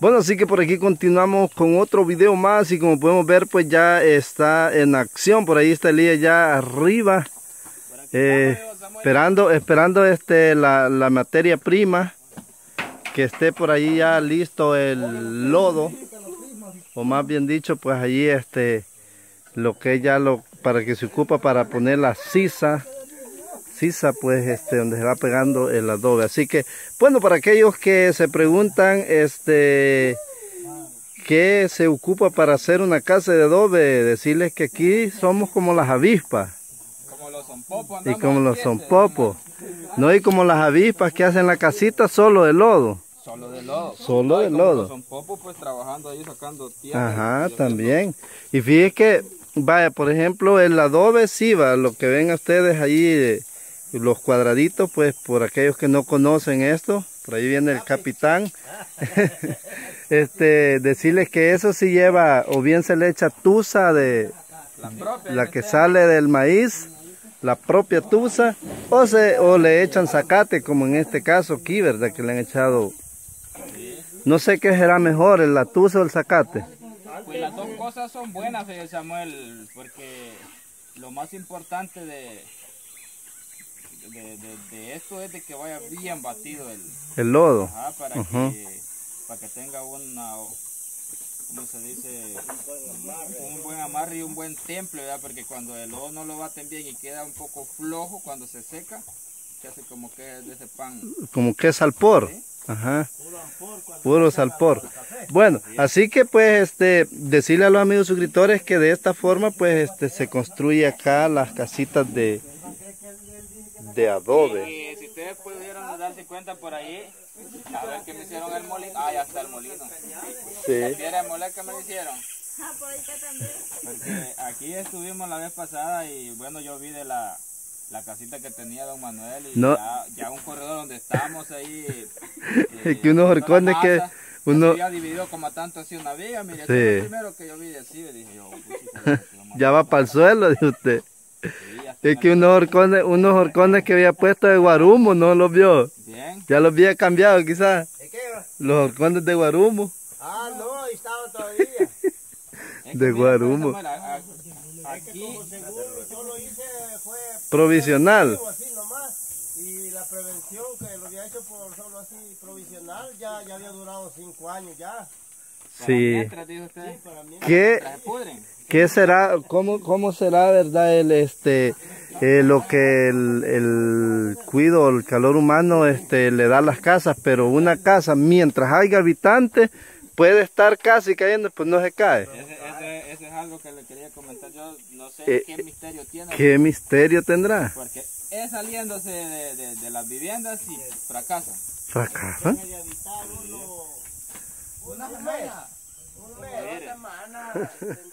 Bueno, así que por aquí continuamos con otro video más y como podemos ver pues ya está en acción. Por ahí está Elías ya arriba. Eh, esperando esperando este la, materia prima que esté por ahí ya listo el lodo o más bien dicho pues allí este lo que ya lo para que se ocupa para poner la sisa sisa pues este donde se va pegando el adobe así que bueno para aquellos que se preguntan este qué se ocupa para hacer una casa de adobe decirles que aquí somos como las avispas y como los son popos. No hay como las avispas que hacen la casita solo de lodo. Solo de lodo. Solo de lodo. Son popos pues trabajando ahí sacando tierra. Ajá, también. Y fíjese que, vaya, por ejemplo, el adobe sí va, lo que ven ustedes ahí, eh, los cuadraditos, pues por aquellos que no conocen esto, por ahí viene el capitán. este, decirles que eso sí lleva, o bien se le echa tusa de la que sale del maíz la propia tusa o, se, o le echan zacate como en este caso aquí, ¿verdad? Que le han echado... No sé qué será mejor, la tusa o el zacate. Pues las dos cosas son buenas, Samuel, porque lo más importante de, de, esto es de que vaya bien batido el, el lodo. para, que, para que tenga una como se dice, un buen amarre y un buen temple, ¿verdad? Porque cuando el lodo no lo baten bien y queda un poco flojo cuando se seca, se hace como que es de ese pan. Como que es salpor. Ajá. Puro salpor. Bueno, así que pues este decirle a los amigos suscriptores que de esta forma pues este se construye acá las casitas de de adobe. Y, si ustedes pudieron darse cuenta por ahí, a ver que me hicieron el molino. Ah, ya está el molino. Sí. ¿La el moler que me hicieron? Ah, por ahí también. Porque aquí estuvimos la vez pasada y bueno, yo vi de la, la casita que tenía don Manuel y ya, ya, un corredor donde estábamos ahí. Eh, que unos horcones que uno había dividido como tanto así una viga, mire, sí. el primero que yo vi de así, dije yo, ya va para el suelo, dice usted. Es que unos horcones, unos horcones que había puesto de guarumo, ¿no los vio? Ya los había cambiado quizás. ¿De qué? Los horcones de Guarumo. Ah, no, estaba todavía. de Guarumo. Aquí, yo lo hice, fue provisional. Así nomás, y la prevención que lo había hecho por solo así provisional ya, ya había durado cinco años ya. Sí. ¿Qué, ¿Qué será, cómo, cómo será, verdad, el este eh, lo que el, el cuido, el calor humano este, le da a las casas, pero una casa mientras haya habitantes puede estar casi cayendo, pues no se cae. Ese, ese, es algo que le quería comentar yo, no sé eh, qué misterio tiene. ¿Qué misterio tendrá? Porque es saliéndose de, de, de las viviendas y fracasa. ¿Fracasa? Una semana, una semana,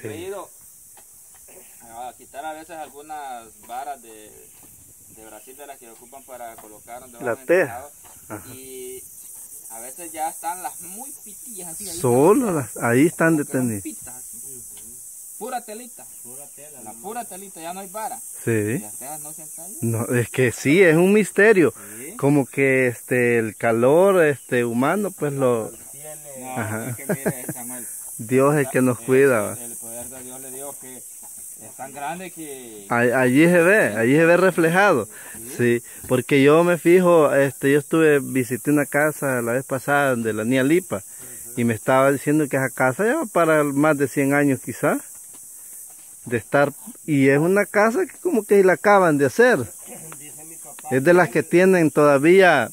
Sí. He ido a quitar a veces algunas varas de, de Brasil de las que ocupan para colocar donde la teja. Y a veces ya están las muy pitillas así. Ahí Solo las, ahí están detenidas. Pura telita. Pura tela. La pura telita, ya no hay vara. Sí. las tejas no se han caído. No, es que sí, es un misterio. Como que este el calor este humano pues lo... No, Ajá. Es que mire, Samuel, Dios es el que nos cuida. El, el Dios le que es tan grande que... Allí se ve, allí se ve reflejado. Sí. porque yo me fijo, este, yo estuve, visité una casa la vez pasada de la Nia Lipa y me estaba diciendo que esa casa ya va para más de 100 años quizás de estar, y es una casa que como que la acaban de hacer. Es de las que tienen todavía,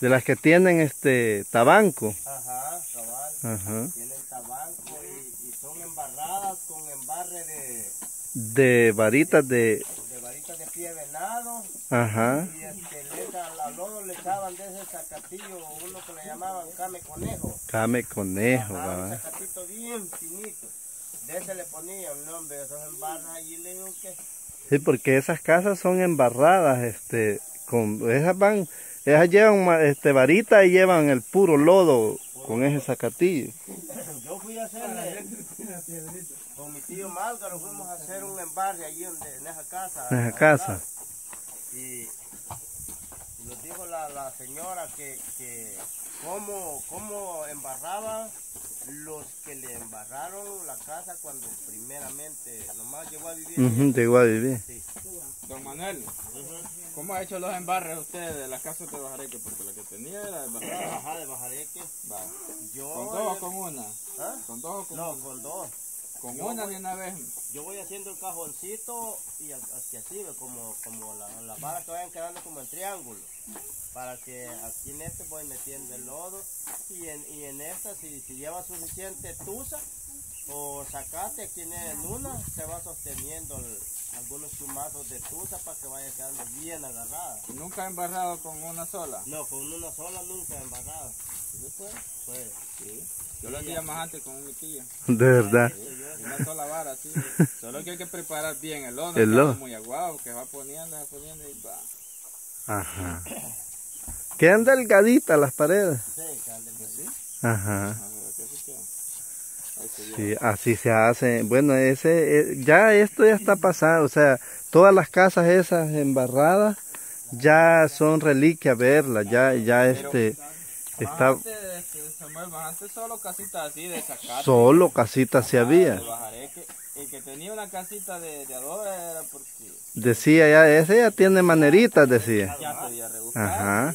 de las que tienen este tabanco. Ajá, Ajá. Tienen tabanco y, y son embarradas con embarre de varitas de... De varitas de pie venado. Ajá. Y este, le, al lodo le echaban de ese zacatillo, uno que le llamaban came conejo. Came conejo, Ajá, un zacatito bien finito. De ese le ponían nombre, esos embarras y le digo que... Sí, porque esas casas son embarradas, este, con, esas van, esas llevan este, varita y llevan el puro lodo con ese zacatillo. A con mi tío Málgaro fuimos a hacer un embarre allí donde, en esa casa. En esa casa. Y, y nos dijo la, la señora que, que cómo, cómo embarraban los que le embarraron la casa cuando primeramente nomás llegó a vivir. Ujú, llegó a vivir. Sí. Don Manuel, ¿cómo ha hecho los embarres usted de las casas de Bajareque? Porque la que tenía era de Bajareque. Ajá, de Bajareque. Va. Yo, ¿Con dos o con una? ¿Ah? ¿Con dos o con No, una? con dos. Con yo una voy- de una vez. Yo voy haciendo el cajoncito y así así, como, como la- las varas que vayan quedando como en triángulo. Para que aquí en este voy metiendo el lodo y en, y en esta si, si lleva suficiente tusa o sacate aquí en una se va sosteniendo el- algunos chumazos de tusa para que vaya quedando bien agarrada. ¿Nunca ha embarrado con una sola? No, con una sola nunca embarrada. ¿Sí fue? Pues, Sí. Yo lo hacía más antes con mi tía. De verdad. Una sola vara, sí. Solo que hay que preparar bien el lodo. El lodo. muy aguado, que va poniendo, va poniendo y va. Ajá. Quedan delgaditas las paredes. sí, calde, pues, sí. Ajá. Sí, así se hace. Bueno, ese, eh, ya esto ya está pasado. O sea, todas las casas esas embarradas ya son reliquias verlas. Ya, ya este, está antes, más antes solo casitas así de zacate. solo casitas se había. De. El que tenía una casita de, de adobe era porque Decía ya, ese ya tiene maneritas, decía. ya se había rebuscado. Ajá.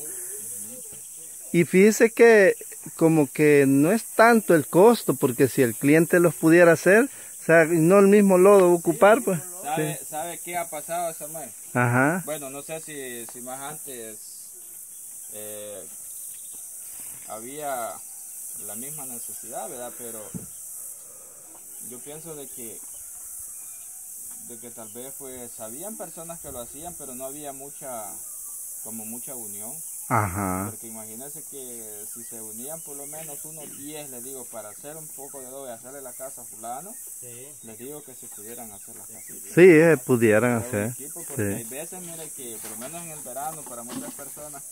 Y fíjese que como que no es tanto el costo, porque si el cliente los pudiera hacer, o sea, no el mismo lodo ocupar, pues. ¿Sabe, ¿Sabe qué ha pasado, Samuel? Ajá. Bueno, no sé si, si más antes eh, había la misma necesidad, ¿verdad? Pero yo pienso de que de que tal vez pues habían personas que lo hacían, pero no había mucha como mucha unión, Ajá. porque imagínense que si se unían por lo menos unos 10, les digo, para hacer un poco de doble, hacerle la casa a fulano, Sí. les digo que se pudieran hacer las casitas. Sí, eh, pudieran hacer. equipo, porque Sí. hay veces, mire, que por lo menos en el verano, para muchas personas,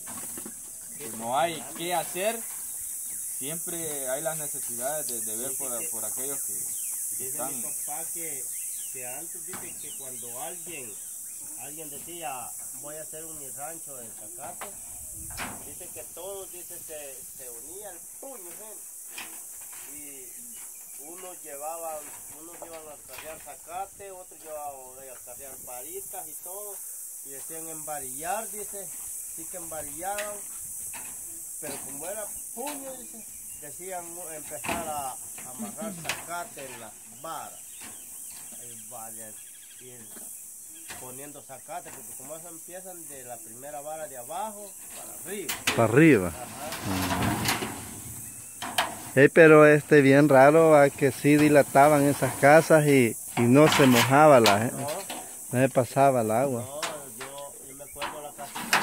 que, no hay qué hacer, siempre hay las necesidades de, de ver por, por aquellos que, que Dice están. mi papá que, que antes dice que cuando alguien, alguien decía voy a hacer un rancho de zacate, dice que todos dice se, se unían, puño gente. Y unos llevaban, unos iban a carrear zacate, otros llevaban a carrear varitas y todo, y decían embarillar, dice, sí que embarillaban, pero como era puño, dice, decían empezar a amarrar zacate en las varas. Y vaya, ir poniendo zacate, porque como eso empiezan de la primera vara de abajo para arriba. Para arriba. Eh, pero este bien raro ah, que sí dilataban esas casas y, y no se mojaba la, No, no se pasaba el agua. no, yo, yo me acuerdo la casita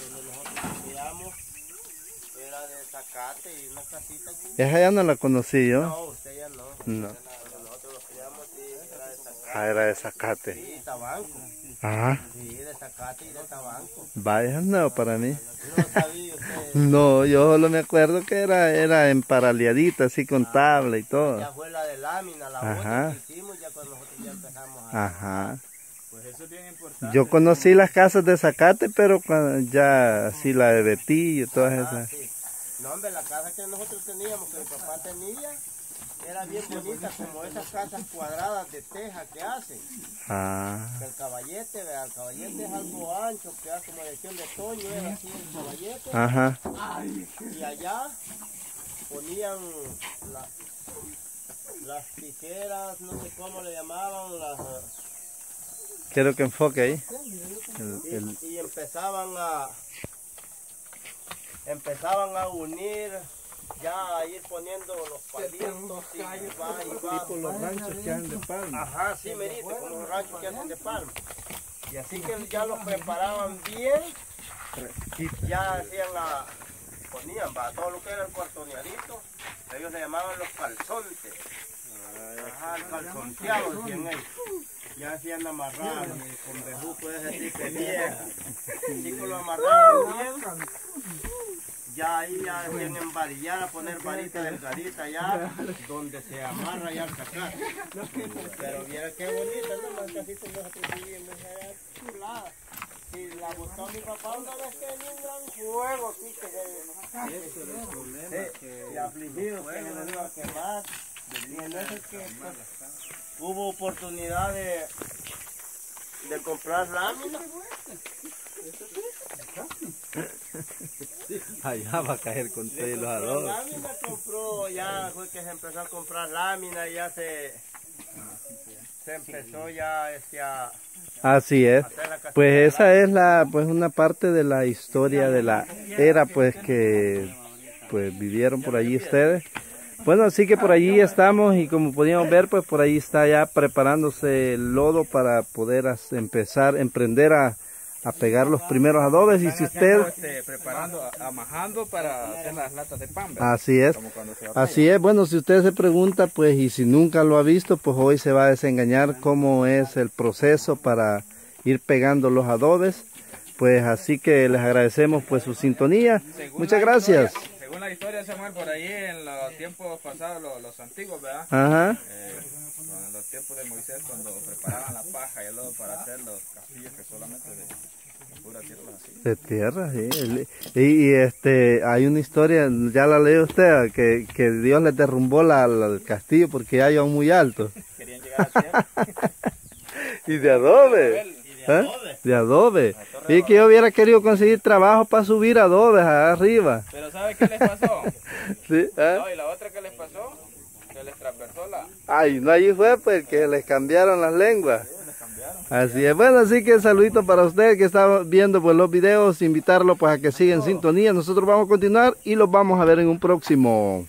donde nosotros vivíamos, era de zacate y una casita aquí. Esa ya no la conocí yo. No, usted ya no. No. Donde nosotros nos criamos, sí, era de zacate. Ah, era de zacate. Sí, tabanco. Ajá. Sí, de zacate y de tabanco. Vaya, no para mí. No sabía usted. No, yo solo me acuerdo que era, era emparaleadita, así con tabla y todo. Ya fue la de lámina, la Ajá. otra que hicimos ya cuando nosotros ya empezamos a... Ajá. Pues eso es bien importante. Yo conocí las casas de zacate, pero cuando ya así la de Betillo, todas Ah, esas. sí. No, hombre, la casa que nosotros teníamos, que mi papá tenía, era bien bonita, como esas casas cuadradas de teja que hacen. Ah, el caballete, vea, el caballete es algo ancho, que hace como decían de Toño, era así el caballete. ajá. Y allá ponían la- las tijeras, no sé cómo le llamaban, las... Quiero que enfoque ahí. El- y, y empezaban a empezaban a unir ya a ir poniendo los palitos y va y va. los ranchos que han de palma. ajá sí merito como los ranchos que hacen de palma. Y así que ya los preparaban bien ya hacían la ponían va todo lo que era el cuartoneadito ellos le llamaban los calzontes. Ajá el calzonteado decían ellos. ya hacían amarrar y con bejuco ese tipo de vieja. Así que lo amarraban bien. Ya ahí ya hacían embarillar, a poner varita delgadita ya, donde se amarra ya el zacate. Pero viera qué bonita, ¿no? Las casitas nosotros vivíamos allá, chulada. si la botó mi papá una vez que en un gran fuego aquí que se... Eso es el problema. Sí, y afligido que le iba a quemar. Y en eso es que hubo oportunidad de, de comprar láminas. Allá va a caer con todos los Compró adobes. lámina, compró, ya fue que se empezó a comprar lámina y ya se, se empezó ya este, a Así es. Pues esa es la, pues una parte de la historia de la era, pues que, pues vivieron por allí ustedes. Bueno, así que por allí estamos y como podíamos ver, pues por ahí está ya preparándose el lodo para poder empezar, emprender a, a pegar los primeros adobes. Y si usted, Este, preparando, amajando para hacer las latas de pan. ¿verdad? así es, así es. Bueno, si usted se pregunta, pues y si nunca lo ha visto, pues hoy se va a desengañar cómo es el proceso para ir pegando los adobes. Pues así que les agradecemos pues su sintonía. Muchas gracias. Según la historia, Samuel, por ahí en los tiempos pasados, los, los antiguos, ¿verdad? Ajá. Eh, en los tiempos de Moisés, cuando preparaban la paja y el lodo para hacer los castillos que solamente de, de pura tierra así. De tierra, sí. Y, y, este, hay una historia, ya la leyó usted, que, que Dios le derrumbó la, la- el castillo porque ya muy alto. Querían llegar a tierra. Y de adobe. ¿Eh? De adobe. Y que yo hubiera querido conseguir trabajo para subir adobes arriba. Pero ¿sabe qué les pasó? ¿Sí? ¿eh? No, y la otra que les pasó, que les transversó la... Ay, no allí fue pues que les cambiaron las lenguas. Les cambiaron. Así es, bueno, así que saludito para usted que está viendo pues los videos, invitarlo pues a que siga en sintonía. Nosotros vamos a continuar y los vamos a ver en un próximo.